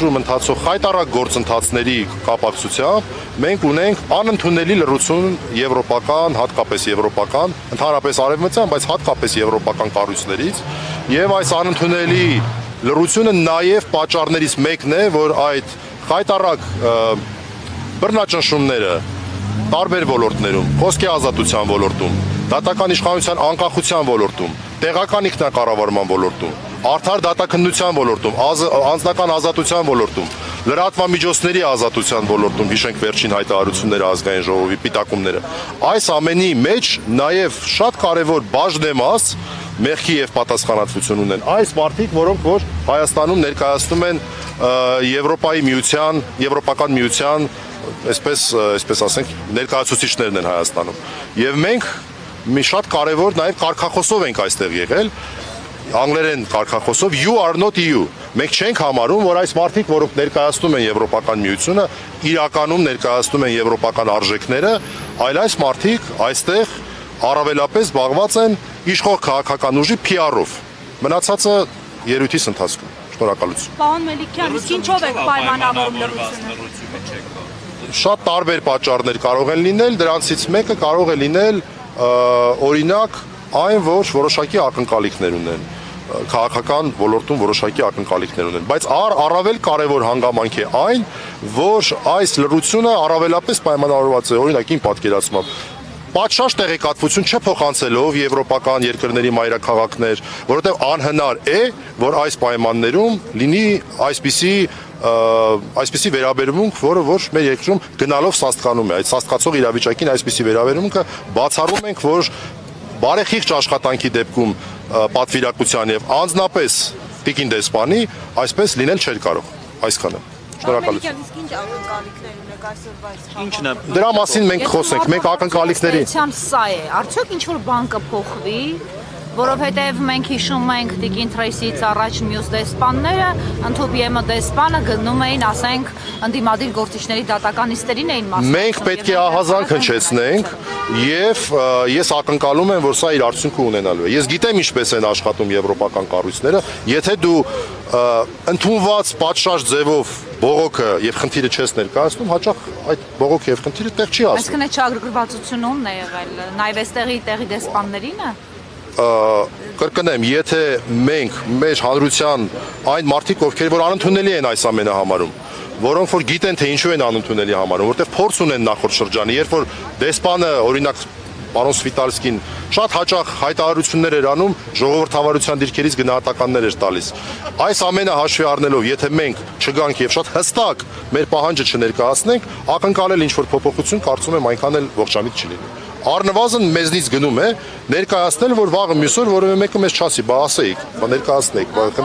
Ժում ընթացող խայտարակ գործընթացների կապակցությամբ մենք ունենք անընդունելի լրություն եվրոպական, հատկապես եվրոպական, ընդհանրապես արևմտյան, բայց հատկապես եվրոպական կառույցներից, եւ այս անընդունելի լրությունը նաեւ պատճառներից մեկն է, որ այդ խայտարակ բռնաճնշումները տարբեր ոլորտներում, խոսքի ազատության ոլորտում, դատական իշխանության անկախության ոլորտում, տեղական ինքնակառավարման ոլորտում, արդար դատակնդության ոլորտում, անձնական ազատության ոլորտում, լրատվամիջոցների ազատության ոլորտում հիշենք վերջին հայտարարությունները ազգային ժողովի պիտակումները։ Այս ամենի մեջ նաև շատ կարևոր բաժնեմաս մեղքի եւ պատասխանատվություն ունեն։ Այս մարդիկ, որոնք որ Հայաստանում ներկայացնում են Եվրոպայի միության, Եվրոպական միության այսպես այսպես ասենք ներկայացուցիչներն են Հայաստանում։ Եվ մենք մի շատ կարևոր նաև կարկախոսով ենք այստեղ եղել անգլերեն կարկախոսով you are not EU մենք չենք համարում որ այս մարդիկ որոնք ներկայացնում են եվրոպական միությունը իրականում ներկայացնում են եվրոպական արժեքները այլ այս մարդիկ այստեղ առավելապես զբաղված են իշխող քաղաքական ուժի PR-ով մնացածը երույթիս ընթացքում շնորհակալություն Պարոն Մելիքյան, իսկ ինչով եք պայմանավորում լրությունը շատ տարբեր պատճառներ կարող են լինել, դրանցից մեկը կարող է լինել օրինակ այն, որ որոշակի ակնկալիքներ ունեն քաղաքական ոլորտում որոշակի ակնկալիքներ ունեն, բայց առ առավել կարևոր հանգամանք է այն, որ այս լրությունը առավելապես պայմանավորված է օրինակ իմ պատկերացմամբ. Պատշաճ տեղեկատվություն չփոխանցելով եվրոպական երկրների մայրաքաղաքներ, որովհետև անհնար է, որ այս պայմաններում լինի այսպիսի այսպիսի վերաբերմունք, որը որ մեր երկրում գնալով սաստկանում է։ Այդ սաստկացող իրավիճակին այսպիսի վերաբերմունքը բացառում ենք, որ բարեխիղճ աշխատանքի դեպքում պատվիրակության եւ անձնապես Տիկին դեսպանի այսպես լինել չէր կարող։ Այսքանը։ Շնորհակալություն։ Իսկ ինչ ակնկալիքներ ունեք այսօրվա այս Ինչ դրա մասին մենք խոսենք, մենք ակնկալիքների Սա է, արդյոք ինչ որ բան կփոխվի որովհետև մենք հիշում ենք Տիկին Թրեյսից առաջ մյուս դեսպանները, ընդհանուր դեսպանը գնում էին, ասենք, ընդդիմադիր գործիչների դատականիստերին էին մասնակցում։ Մենք պետք է ահազանգ հնչեցնենք եւ ես ակնկալում եմ, որ սա իր արդյունքը ունենալու է։ Ես գիտեմ ինչպես են աշխատում եվրոպական կառույցները, եթե դու ընդունված պատշաճ ձևով բողոքը եւ խնդիրը չես ներկայացնում, հաճախ այդ բողոքը եւ խնդիրը տեղ չի ասում։ Այսինքն է չագրգռվածությունում է եղել, նաեւ այստեղի տեղի դեսպաններինը կրկնեմ, եթե մենք մեր հանրության այն մարդիկ, ովքեր որ անընդունելի են այս ամենը համարում, որոնք որ գիտեն թե ինչու են անընդունելի համարում, որտեղ փորձ ունեն նախորդ շրջանի, երբ որ դեսպանը օրինակ պարոն Սվիտալսկին շատ հաճախ հայտարարություններ էր անում ժողովրդավարության դիրքերից գնահատականներ էր տալիս։ Այս ամենը հաշվի առնելով, եթե մենք չգանք եւ շատ հստակ մեր պահանջը չներկայացնենք, ակնկալել ինչ որ փոփոխություն կարծում եմ այնքան էլ ողջամիտ չի լինի առնվազն մեզնից գնում է ներկայացնել, որ վաղը մյուսօր որևէ մեկը մեզ չասի, բա ասեիք, բա ներկայացնեիք, բա